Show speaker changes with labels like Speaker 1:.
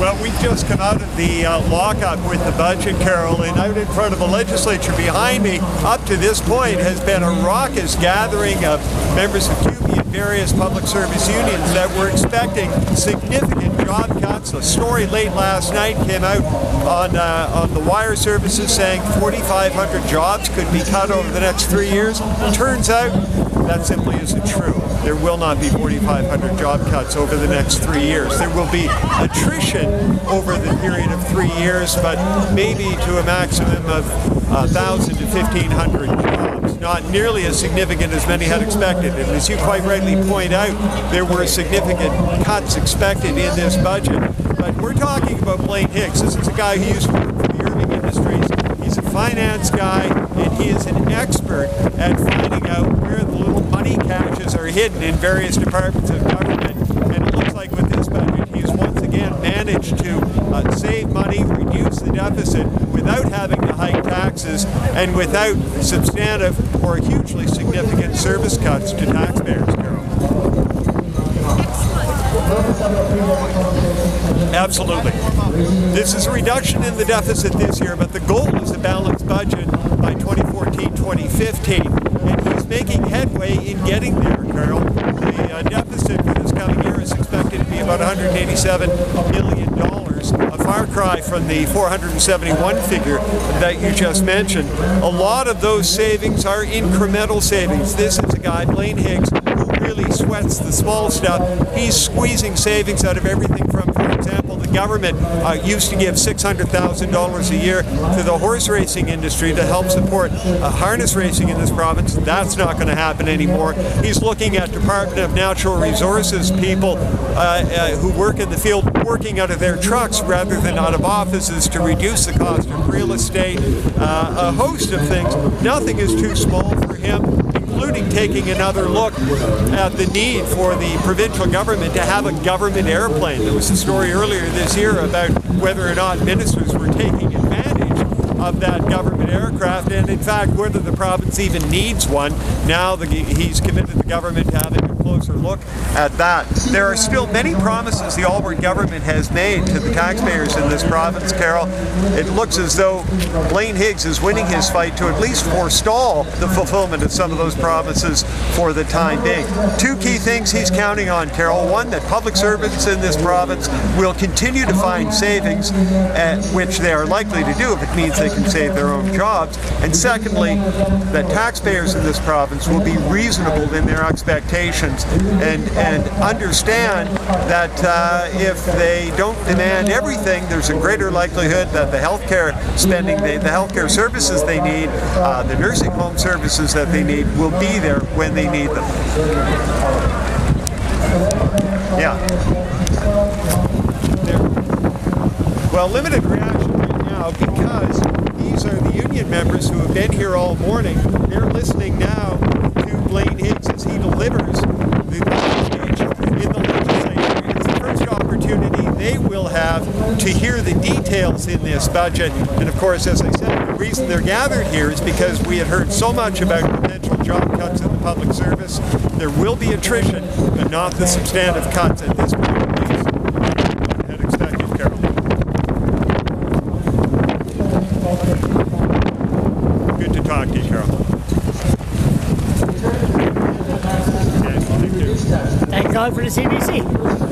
Speaker 1: Well, we've just come out of the uh, lockup with the budget, Carol, and out in front of the legislature behind me, up to this point, has been a raucous gathering of members of CUPE and various public service unions that were expecting significant A story late last night came out on uh, on the wire services saying 4,500 jobs could be cut over the next three years. Turns out that simply isn't true. There will not be 4,500 job cuts over the next three years. There will be attrition over the period of three years, but maybe to a maximum of uh, 1,000 to 1,500 jobs. Not nearly as significant as many had expected. And as you quite rightly point out, there were significant cuts expected in this budget. But we're talking about Blaine Higgs. This is a guy who used to work for the Irving Industries. He's a finance guy, and he is an expert at finding out where the little money caches are hidden in various departments of government. And it looks like with this budget, he's once again managed to uh, save money, reduce the deficit without having to hike taxes and without substantive or hugely significant service cuts to taxpayers, Absolutely. This is a reduction in the deficit this year, but the goal is a balanced budget by 2014-2015. And he's making headway in getting there, The uh, deficit for this coming year is expected to be about $187 million, a far cry from the 471 figure that you just mentioned. A lot of those savings are incremental savings. This is a guy, Blaine Higgs, who really sweats the small stuff. He's squeezing savings out of everything from, for example, government uh, used to give $600,000 a year to the horse racing industry to help support uh, harness racing in this province. That's not going to happen anymore. He's looking at Department of Natural Resources people uh, uh, who work in the field working out of their trucks rather than out of offices to reduce the cost of real estate, uh, a host of things. Nothing is too small for him taking another look at the need for the provincial government to have a government airplane. There was a story earlier this year about whether or not ministers were taking advantage of that government aircraft, and in fact, whether the province even needs one. Now the, he's committed the government to having a closer look at that. There are still many promises the Alward government has made to the taxpayers in this province, Carol. It looks as though Blaine Higgs is winning his fight to at least forestall the fulfillment of some of those promises for the time being. Two key things he's counting on, Carol. One, that public servants in this province will continue to find savings, uh, which they are likely to do if it means they can save their own jobs. And secondly, that taxpayers in this province will be reasonable in their expectations and, and understand that uh, if they don't demand everything, there's a greater likelihood that the healthcare spending, they, the healthcare services they need, uh, the nursing home services that they need will be there when they need them. Yeah. Well, limited reaction right now because these are the union members who have been here all morning. They're listening now to Blaine Higgs as he delivers the speech in the legislature. It's the first opportunity they will have to hear the details in this budget. And of course, as I said, the reason they're gathered here is because we had heard so much about potential job cuts in the public service. There will be attrition, but not the substantive cuts at this point. at least. Had expected, Carol. Carol. Okay, thank you.
Speaker 2: Thank God for the CBC.